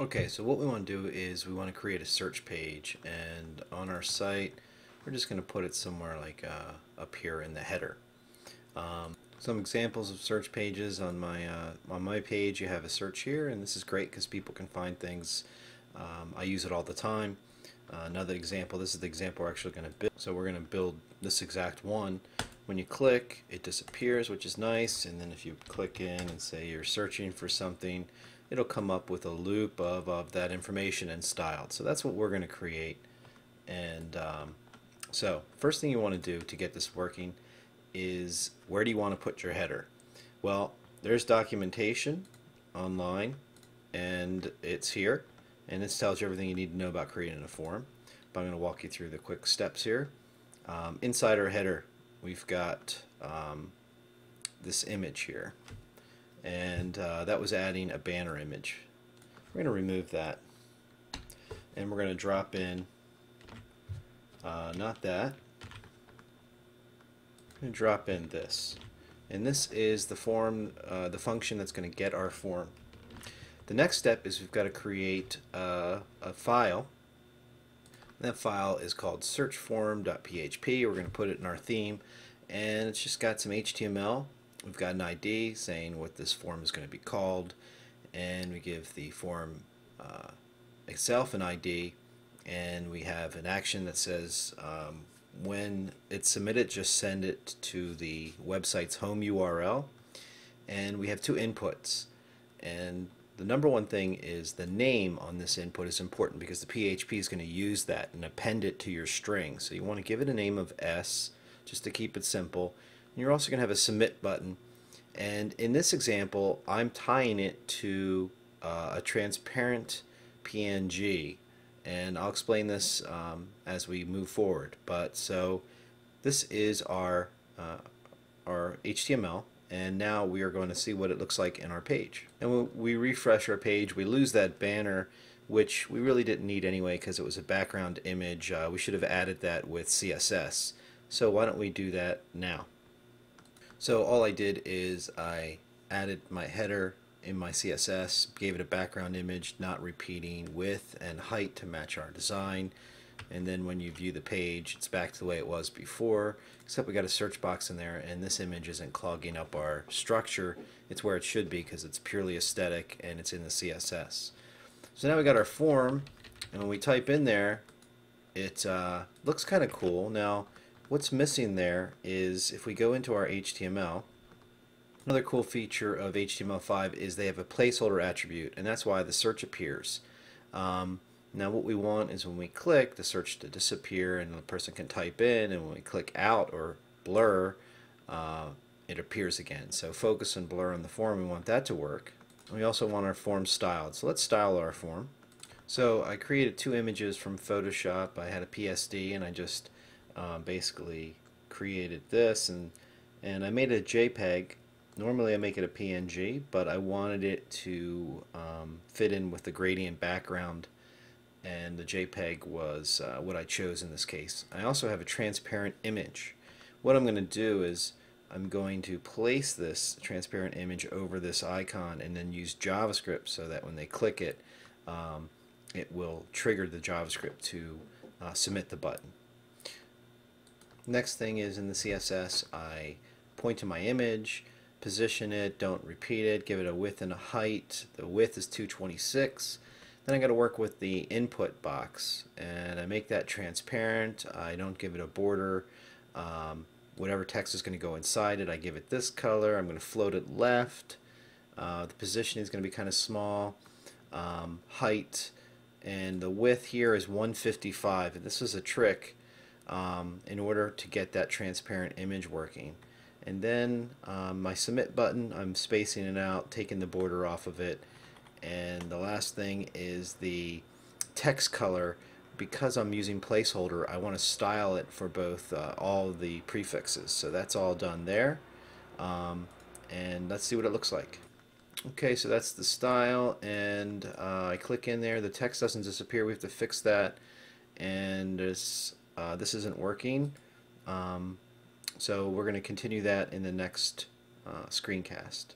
Okay, so what we want to do is we want to create a search page and on our site we're just going to put it somewhere like uh, up here in the header. Um, some examples of search pages on my uh, on my page you have a search here and this is great because people can find things um, I use it all the time uh, another example this is the example we're actually going to build so we're going to build this exact one when you click it disappears which is nice and then if you click in and say you're searching for something it'll come up with a loop of, of that information and styled so that's what we're going to create and um, so first thing you want to do to get this working is where do you want to put your header? Well, there's documentation online and it's here and this tells you everything you need to know about creating a form. But I'm going to walk you through the quick steps here. Um, inside our header we've got um, this image here and uh, that was adding a banner image. We're going to remove that and we're going to drop in uh, not that to drop in this. And this is the form, uh, the function that's going to get our form. The next step is we've got to create uh, a file. That file is called searchform.php. We're going to put it in our theme. And it's just got some HTML. We've got an ID saying what this form is going to be called. And we give the form uh, itself an ID. And we have an action that says um, when it's submitted, just send it to the website's home URL. And we have two inputs. And the number one thing is the name on this input is important because the PHP is going to use that and append it to your string. So you want to give it a name of S just to keep it simple. You're also going to have a submit button. And in this example, I'm tying it to uh, a transparent PNG and I'll explain this um, as we move forward. But so this is our uh, our HTML and now we are going to see what it looks like in our page. And when we refresh our page we lose that banner which we really didn't need anyway because it was a background image. Uh, we should have added that with CSS. So why don't we do that now. So all I did is I added my header in my CSS, gave it a background image, not repeating width and height to match our design. And then when you view the page, it's back to the way it was before, except we got a search box in there, and this image isn't clogging up our structure. It's where it should be because it's purely aesthetic and it's in the CSS. So now we got our form, and when we type in there, it uh, looks kind of cool. Now, what's missing there is if we go into our HTML, Another cool feature of HTML5 is they have a placeholder attribute and that's why the search appears. Um, now what we want is when we click the search to disappear and the person can type in and when we click out or blur uh, it appears again. So focus and blur on the form we want that to work. We also want our form styled. So let's style our form. So I created two images from Photoshop. I had a PSD and I just uh, basically created this and and I made a JPEG Normally I make it a PNG, but I wanted it to um, fit in with the gradient background and the JPEG was uh, what I chose in this case. I also have a transparent image. What I'm going to do is I'm going to place this transparent image over this icon and then use JavaScript so that when they click it, um, it will trigger the JavaScript to uh, submit the button. Next thing is in the CSS, I point to my image, position it, don't repeat it, give it a width and a height. The width is 226. Then I got to work with the input box and I make that transparent. I don't give it a border. Um, whatever text is going to go inside it, I give it this color. I'm going to float it left. Uh, the position is going to be kind of small. Um, height and the width here is 155. And this is a trick um, in order to get that transparent image working. And then um, my submit button I'm spacing it out taking the border off of it. And the last thing is the text color. Because I'm using placeholder I want to style it for both uh, all the prefixes. So that's all done there. Um, and let's see what it looks like. Okay so that's the style and uh, I click in there. The text doesn't disappear. We have to fix that. And this uh, this isn't working um, so we're going to continue that in the next uh, screencast.